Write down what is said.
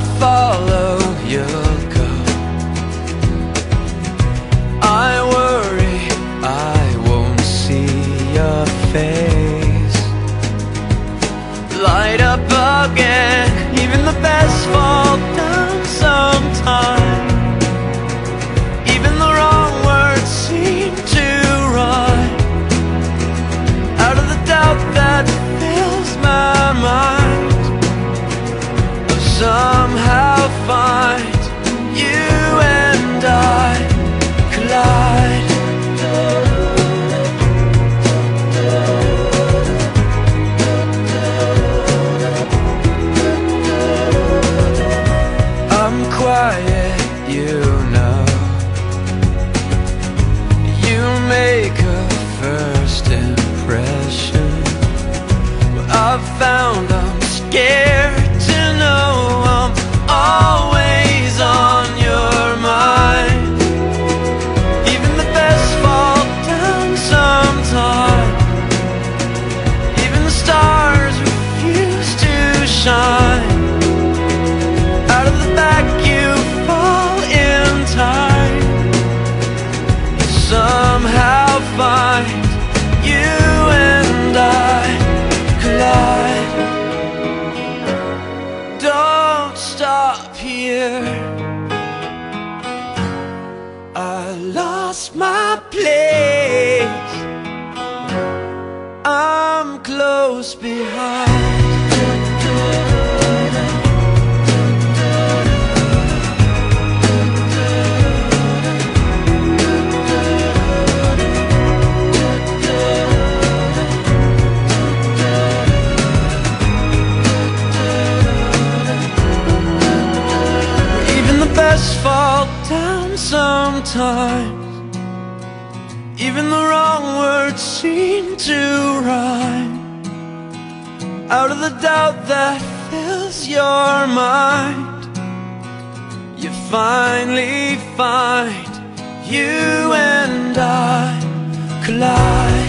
follow, you'll somehow find you and I collide. I'm quiet, you know lost my place. I'm close behind sometimes Even the wrong words seem to rhyme. Out of the doubt that fills your mind You finally find you and I collide